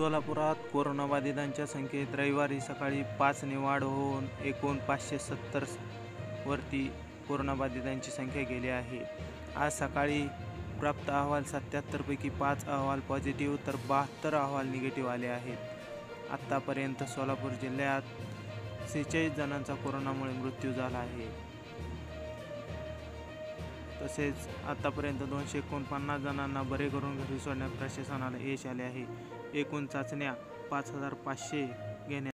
सोलापुरात कोरोनाबाधितांच्या संख्येत रविवारी सकाळी पाचने वाढ होऊन एकूण पाचशे सत्तर वरती कोरोनाबाधितांची संख्या गेली आहे. आज सकाळी प्राप्त अहवाल सत्याहत्तरपैकी पाच अहवाल पॉझिटिव्ह तर बहात्तर अहवाल निगेटिव्ह आले आहेत. आत्तापर्यंत सोलापूर जिल्ह्यात सेहेचाळीस जणांचा कोरोनामुळे मृत्यू झाला आहे. तसेच आतापर्यंत दोनशे एकोणपन्नास जणांना बरे करून घरी सोडण्यात प्रशासनाला यश आले आहे. एकूण चाचण्या पाच हजार पाचशे घेण्यात